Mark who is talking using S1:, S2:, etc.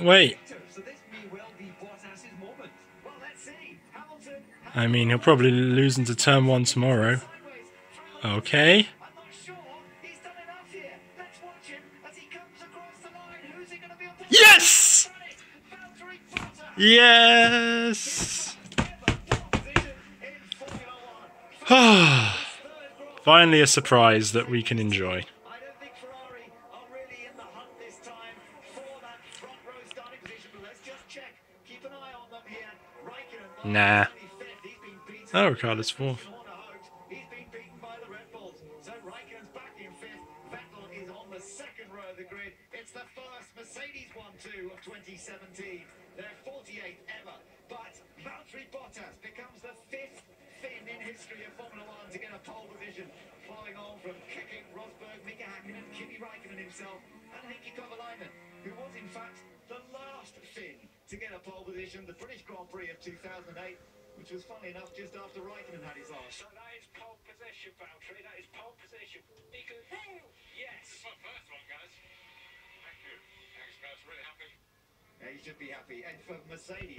S1: Wait. I mean, he'll probably lose into turn one tomorrow. Okay. Yes! Yes! Finally, a surprise that we can enjoy.
S2: Grid. It's the first Mercedes 1-2 of 2017. Their 48th ever. But Valtteri Bottas becomes the fifth Finn in history of Formula One to get a pole position, following on from Keke, Rosberg, Mika Hakkinen, Kimi Raikkonen himself, and Heikki Kovalainen, who was in fact the last Finn to get a pole position, the British Grand Prix of 2008, which was funny enough just after Raikkonen had his last.
S3: So that is pole position, Valtteri. That is pole position. He can. Yes.
S4: First one, guys. Thank you. Thanks, guys. Really happy.
S2: Yeah, he should be happy. And for Mercedes.